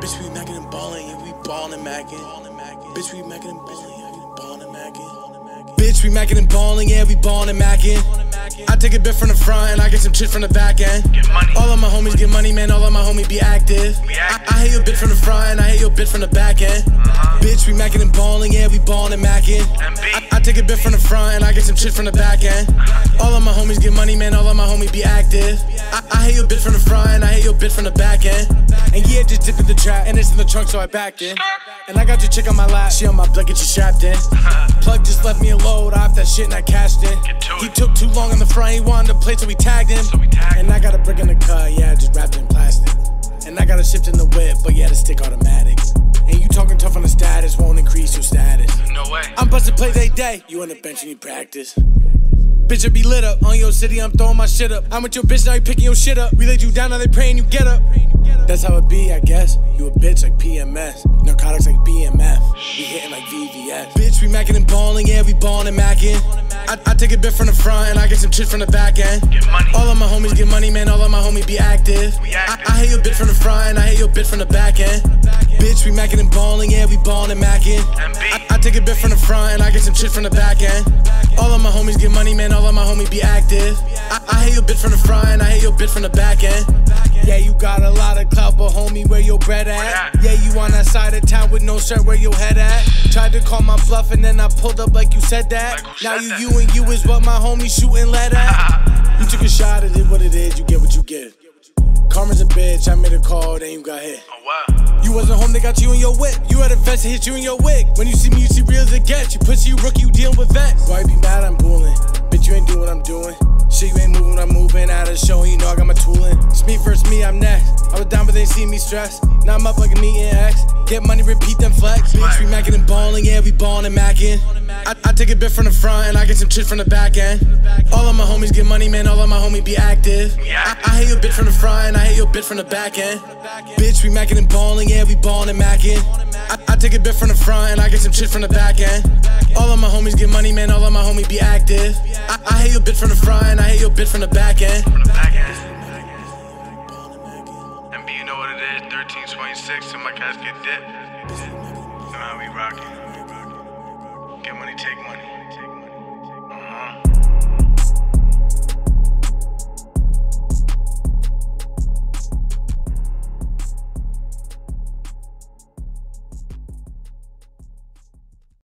Bitch, we mackin' and ballin', yeah, we ballin' and mackin'. Bitch, we mackin' and ballin', yeah, we ballin' and mackin'. Bitch, we mackin' and ballin', yeah, we ballin' and mackin'. I take a bit from the front and I get some shit from the back end. All of my homies get money, man. All of my homies be active. I, I hit your bit from the front and I hate your bit from the back end. Bitch, we macking and balling, yeah, we balling and macking. I, I take a bit from the front and I get some shit from the back end. All of my homies get money, man. All of my homies be active. I, I hit your bit from the front and I hate your bit from the back end. And yeah, just dip in the trap and it's in the trunk, so I back in. And I got your chick on my lap, she on my get you strapped in. Plug just left me a load, I off that shit and I cashed in. He took too long in the front, he wanted to play, so we tagged him. And I got a brick in the cut, yeah, just wrapped in plastic. And I got a shift in the whip, but yeah, the stick automatic. And you talking tough on the status, won't increase your status. No way. I'm busting play day day, you on the bench and you practice. Bitch, I be lit up on your city, I'm throwing my shit up. I'm with your bitch, now you picking your shit up. We laid you down, now they praying you get up. That's how it be, I guess. You a bitch like PMS, narcotics like BMF. We hitting like VVS. Bitch, we mackin' and ballin', yeah, we ballin' and mackin'. I, I take a bit from the front and I get some shit from the back end. All of my homies get money, man. All of my homies be active. Active. I, I hit your bit from the front and I hit your bit from the back end. Bitch, we mackin' and ballin', yeah, we ballin' and mackin'. MB. I, I take a bit from the front and I get some shit from the back end. All of my homies get money, man. All of my homies be active. I, I hit your bit from the front and I hit your bit from the back end. Homie, where your bread at? Yeah, you on that side of town with no shirt, where your head at? Tried to call my bluff and then I pulled up like you said that. Like now said you, that? you and you is what my homie shooting lead at. you took a shot, it is what it is, you get what you get. Karma's a bitch, I made a call, then you got hit. Oh wow. You wasn't home, they got you in your whip. You had a vest that hit you in your wig. When you see me, you see real as it gets. You pussy, you rookie, you dealing with vets. Why you be mad? I'm bullying. Bitch, you ain't doing what I'm doing. Shit, you ain't moving, I'm moving. Out of the show, you know I got my tooling. It's me first, me, I'm next. I was down, but they see me stressed. Now I'm up like a meeting X. Get money, repeat them flex. Bitch, we mackin' and ballin', yeah, we ballin' and mackin'. I, I take a bit from the front and I get some shit from the back end. All of my homies get money, man. All of my homies be active. I, I hit your bit from the front and I hate your bit from the back end. Bitch, we mackin' and ballin', yeah, we ballin' and mackin'. Take a bit from the front and I get some shit from the back end. All of my homies get money, man. All of my homies be active. I, I hit your bit from the front and I hate your bit from the back end. From the back end. MB, you know what it is. 1326 till my cats get dipped. You know how we rockin'. Get money, take money. Uh huh.